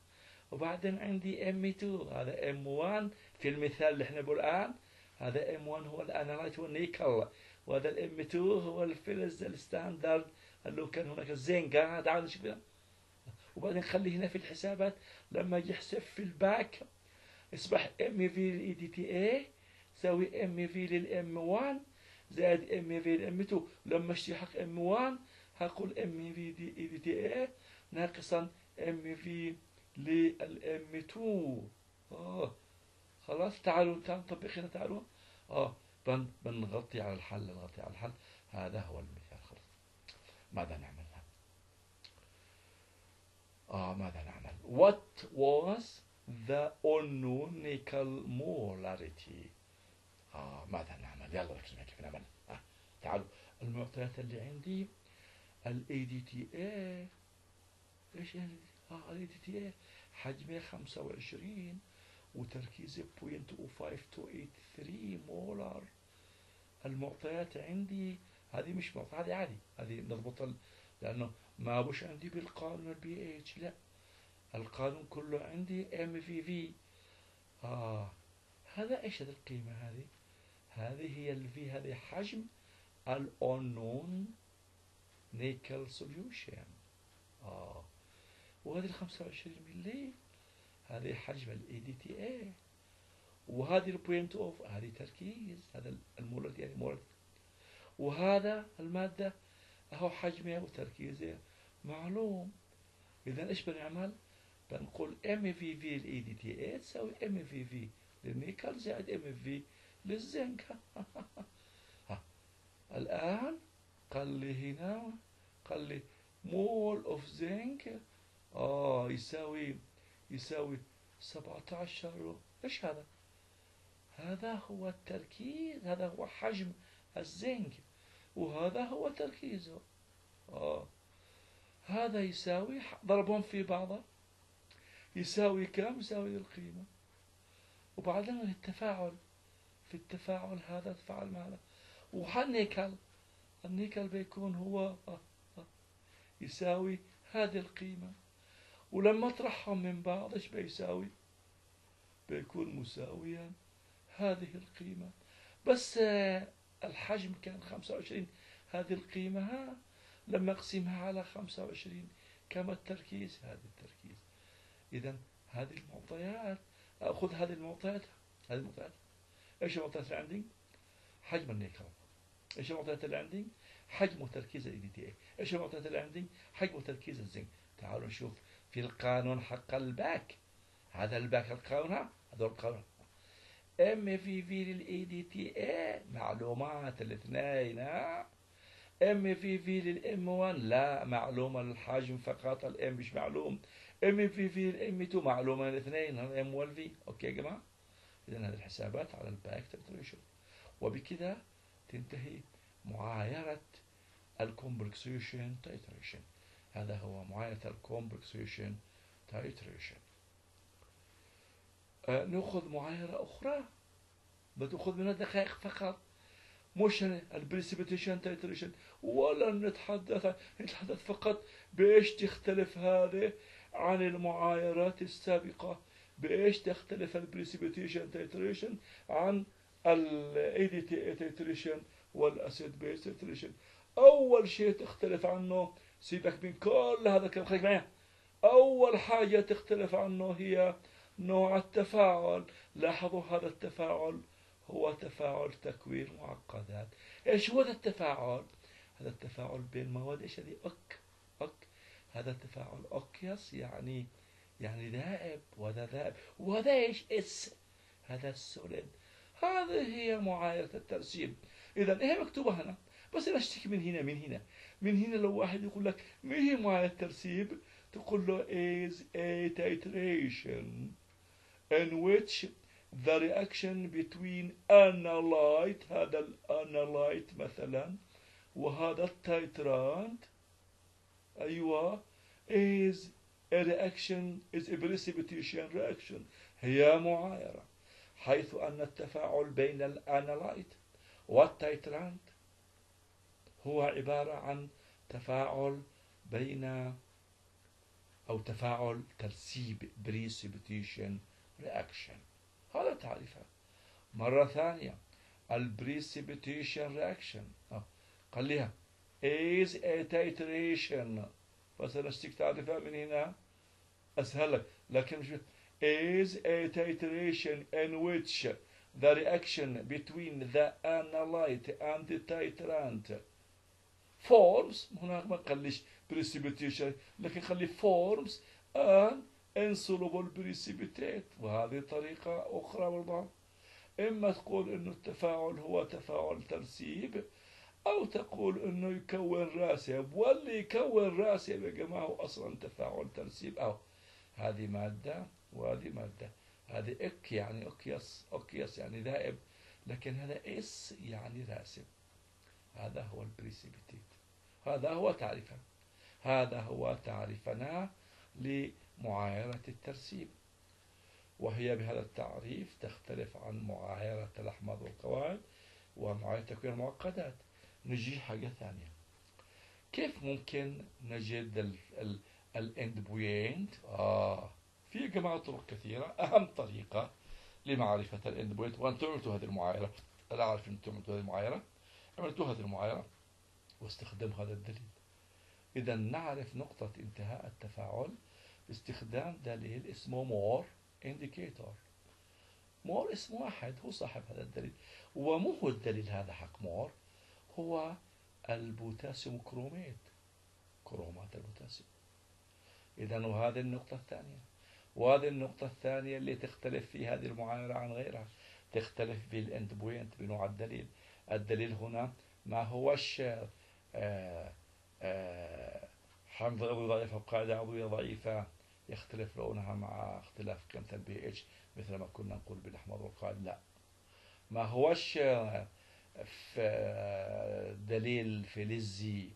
وبعدين عندي M 2 هذا M 1 في المثال اللي إحنا بقول الآن. هذا M 1 هو ال analyte والنيكل وهذا ال M 2 هو الفلز ال standard اللي كان هناك الزنك تعال نشوف وبعدين خلي هنا في الحسابات. لما يحسب في ال back يصبح MV لل EDTA تساوي MV لل M 1 زائد MV لل M 2 لما اشتي حق M 1 هقول ام في دي اي دي تي اي ناقصا ام في للام 2 آه. خلاص تعالوا تعالوا نطبق هنا تعالوا. آه. بن بنغطي على الحل نغطي على الحل. هذا هو المثال خلاص. ماذا نعمل؟ آه ماذا نعمل؟ What was the unknown nickel molarity? آه ماذا نعمل؟ يلا كيف نعمل؟ آه. تعالوا. المعطيات اللي عندي ال EDTA إيش يعني؟ آه ال EDTA حجمه 25 وتركيزه 0.05283 molar المعطيات عندي هذه مش معطيات هذه عادي. هذه نضبط لأنه ما بوش عندي بالقانون البي اتش لا. القانون كله عندي MV V آه هذا إيش هذه القيمة هذه؟ هذه هي ال V هذه حجم ال unknown nickel solution. آه. وهذه ال 25 ملي هذه حجم ال EDTA وهذه ال point O هذه تركيز هذا المولر يعني molar. وهذا المادة اهو حجمه وتركيزه معلوم. اذا إيش بنعمل؟ بنقول MV في ال EDTA تساوي MV V للنيكل زائد ام في للزنك الآن قال لي هنا قال لي مول أوف زنك آه يساوي يساوي 17 إيش هذا؟ هذا هو التركيز هذا هو حجم الزنك وهذا هو تركيزه. آه. هذا يساوي ضربهم في بعضه يساوي كم؟ يساوي القيمة. وبعدين التفاعل في التفاعل هذا تفاعل مع هذا. وهالنيكل النيكل بيكون هو آه آه يساوي هذه القيمة. ولما اطرحهم من بعض إيش بيساوي؟ بيكون مساويا هذه القيمة. بس آه الحجم كان 25 هذه القيمة ها لما أقسمها على 25 كما التركيز. هذا التركيز. إذا هذه المعطيات أخذ هذه المعطيات. هذه المعطيات. إيش المعطيات اللي عندي؟ حجم النيكل. إيش المعطيات اللي عندي؟ حجم وتركيز ال EDTA. إيش المعطيات اللي عندي حجم وتركيز الزنك تعالوا نشوف. في القانون حق ال back. هذا ال back القانون هذا القانون. MV V لل EDTA. معلومات الاثنين MV V لل M 1 لا معلومة الحجم فقط. ال M مش معلوم. MV V لل M 2 معلومة الاثنين. ال M وال V okay يا جماعة. اذا هذه الحسابات على ال back titration وبكذا تنتهي معايرة ال complexation titration. هذا هو معايرة ال complexation titration. آه نأخذ معايرة أخرى؟ بتأخذ منها دقائق فقط؟ مش ال precipitation titration. ولا نتحدث نتحدث فقط بإيش تختلف هذه عن المعايرات السابقة؟ بإيش تختلف ال precipitation titration عن ال EDTA titration وال acid base titration أول شيء تختلف عنه سيبك من كل هذا الكلام خليك معي. أول حاجة تختلف عنه هي نوع التفاعل. لاحظوا هذا التفاعل هو تفاعل تكوين معقدات. إيش هو هذا التفاعل؟ هذا التفاعل بين مواد إيش هذه؟ aq aq هذا التفاعل aqueous يعني يعني ذائب وهذا ذائب. وهذا إيش؟ s. هذا ال solid. هذه هي معايرة الترسيب إذا هي مكتوبة هنا. بس أنا أشتيكم من هنا من هنا. من هنا لو واحد يقول لك ما هي معايرة الترسيب تقول له is a titration in which the reaction between analyte هذا ال analyte مثلا وهذا ال titrant أيوة is a reaction is a precipitation reaction. هي معايرة. حيث أن التفاعل بين ال analyte وال titrant هو عبارة عن تفاعل بين أو تفاعل ترسيب precipitation reaction. هذا تعريفها مرة ثانية ال precipitation reaction خليها is a titration. اشتيك تعرفها من هنا؟ أسهل لك. لكن مش is a titration in which the reaction between the analyte and the titrant forms هنا ما نخليش precipitation لكن خلي forms an insoluble precipitate وهذه طريقة أخرى برضه إما تقول إنه التفاعل هو تفاعل ترسيب أو تقول إنه يكون راسب واللي يكون راسب يا جماعة هو أصلا تفاعل ترسيب أو هذه مادة وهذه مادة. هذه aq يعني aqueous aqueous يعني ذائب. لكن هذا s يعني راسب. هذا هو ال precipitate. هذا هو تعريفه هذا هو تعريفنا لمعايرة الترسيب. وهي بهذا التعريف تختلف عن معايرة الأحماض والقواعد ومعايرة تكوين المعقدات. نجي حاجة ثانية. كيف ممكن نجد ال end point آه. في جماعة طرق كثيرة. أهم طريقة لمعرفة ال end point عملتوا هذه المعايرة. أنا أعرف أنتم عملتوا هذه المعايرة. عملتوا هذه المعايرة واستخدام هذا الدليل. إذا نعرف نقطة انتهاء التفاعل باستخدام دليل اسمه مور indicator. مور اسم واحد هو صاحب هذا الدليل. ومور هو الدليل هذا حق مور هو ال potassium chromate. كرومات البوتاسيوم. إذا وهذه النقطة الثانية. وهذه النقطة الثانية اللي تختلف في هذه المعايرة عن غيرها. تختلف بال end point بنوع الدليل. الدليل هنا ما هوش آه، آه، حمض عضوي ضعيف أو قاعدة عضوية ضعيفة. يختلف لونها مع اختلاف قيمة البي اتش مثل ما كنا نقول بالأحماض والقواعد. لا. ما هوش في دليل فلزي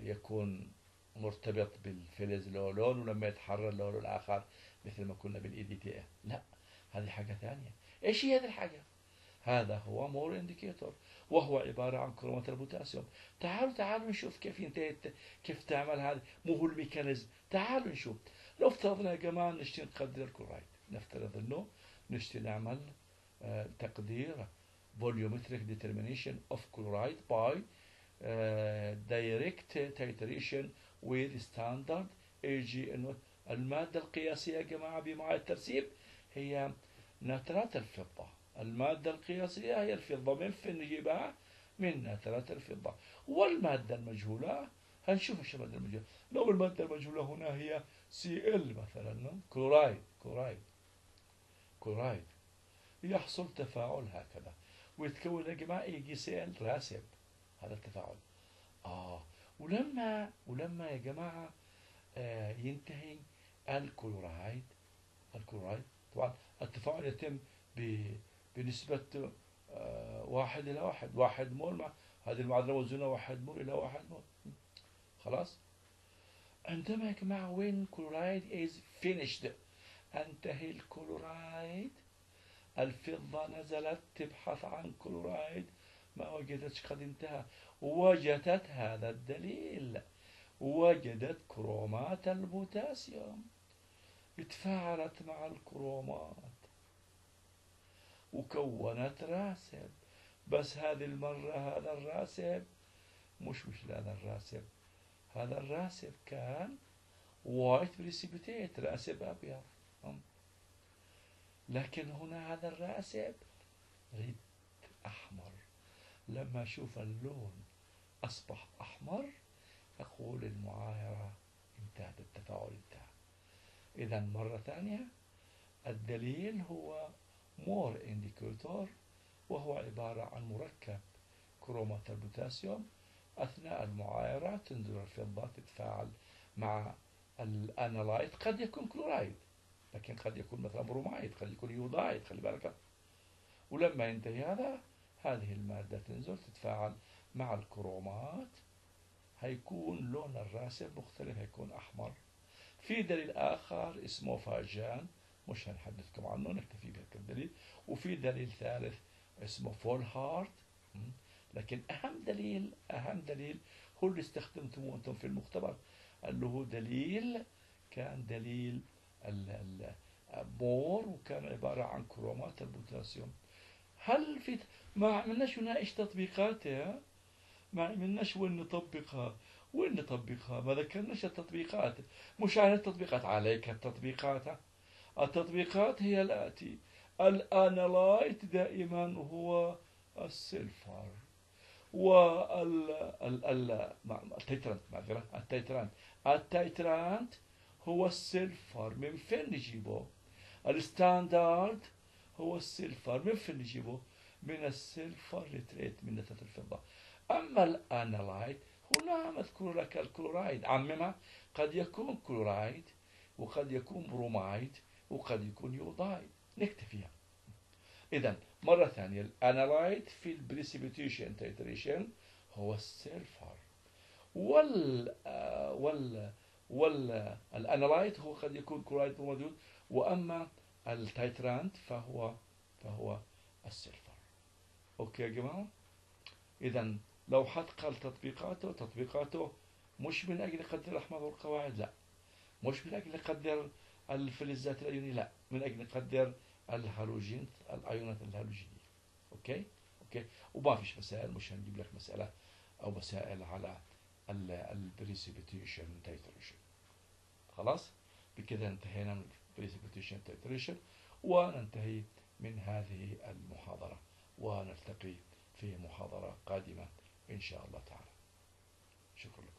يكون مرتبط بالفلز له لون ولما يتحرر لونه الآخر مثل ما كنا بال EDTA لا هذه حاجة ثانية. إيش هي هذه الحاجة؟ هذا هو مور indicator وهو عبارة عن كرومات البوتاسيوم تعالوا تعالوا نشوف كيف انتهت كيف تعمل هذا مو هو ال mechanism. تعالوا نشوف. لو افترضنا يا جماعة نشتي نقدر الكلورايد نفترض إنه نشتي نعمل آه تقدير volumetric determination of chloride by uh, direct with standard AG المادة القياسية يا جماعة بمعايير الترسيب هي نترات الفضة. المادة القياسية هي الفضة من فين نجيبها؟ من نترات الفضة. والمادة المجهولة هنشوف إيش المادة المجهولة. لو المادة المجهولة هنا هي Cl مثلا chloride chloride chloride يحصل تفاعل هكذا. ويتكون يا جماعة AgCl راسب. هذا التفاعل. آه. ولما ولما يا جماعة آه ينتهي ال chloride ال chloride طبعا التفاعل يتم بنسبة آه واحد إلى واحد واحد مول مع هذه المعادلة وزنها واحد مول إلى واحد مول. خلاص؟ عندما يا جماعة when chloride is finished انتهي الكلورايد. الفضة نزلت تبحث عن كلورايد. ما وجدتش قد انتهى. وجدت هذا الدليل. وجدت كرومات البوتاسيوم. اتفاعلت مع الكرومات. وكونت راسب. بس هذه المرة هذا الراسب مش مش هذا الراسب. هذا الراسب كان white precipitate راسب أبيض. لكن هنا هذا الراسب red أحمر. لما أشوف اللون أصبح أحمر أقول المعايرة انتهت التفاعل انتهى. إذا مرة ثانية الدليل هو مور indicator وهو عبارة عن مركب كرومات البوتاسيوم أثناء المعايرة تنزل الفضة تتفاعل مع ال analyte قد يكون كلورايد لكن قد يكون مثلا برومايد قد يكون iodide خلي بالك. ولما ينتهي هذا هذه المادة تنزل تتفاعل مع الكرومات هيكون لون الراسب مختلف هيكون أحمر. في دليل آخر اسمه فاجان مش هنحدثكم عنه نكتفي بهذا الدليل. وفي دليل ثالث اسمه فول هارت لكن أهم دليل أهم دليل هو اللي استخدمتموه أنتم في المختبر اللي هو دليل كان دليل المور وكان عبارة عن كرومات البوتاسيوم. هل في ما عملناش نناقش تطبيقاتها ما عملناش وين نطبقها. وين نطبقها؟ ما ذكرناش التطبيقات. مش على التطبيقات عليك التطبيقات. التطبيقات هي الآتي. ال analyte دائما هو ال silver. وال ال ال titrant معذرة ال titrant. ال titrant هو ال silver. من فين نجيبه؟ ال standard هو ال silver. من فين نجيبه؟ من ال silver nitrate من نترات الفضة. أما ال analyte هنا مذكور لك الكلورايد. عمما قد يكون كلورايد وقد يكون برومايد وقد يكون iodide نكتفيها إذا مرة ثانية. ال analyte في ال precipitation titration هو ال silver. وال وال وال analyte هو قد يكون كلورايد موجود. وأما ال titrant فهو فهو ال silver. okay يا جماعة؟ اذا لو حد قال تطبيقاته تطبيقاته مش من أجل قدر الاحماض والقواعد لا. مش من أجل قدر الفلزات الايونيه لا. من أجل قدر الهالوجين الايونات الهالوجينية. okay؟ okay؟ وما فيش مسائل مش هنجيب لك مسألة أو مسائل على ال precipitation titration. خلاص؟ بكده انتهينا من ال precipitation titration وننتهي من هذه المحاضرة ونلتقي في محاضرة قادمة. إن شاء الله تعالى. شكرا. لكم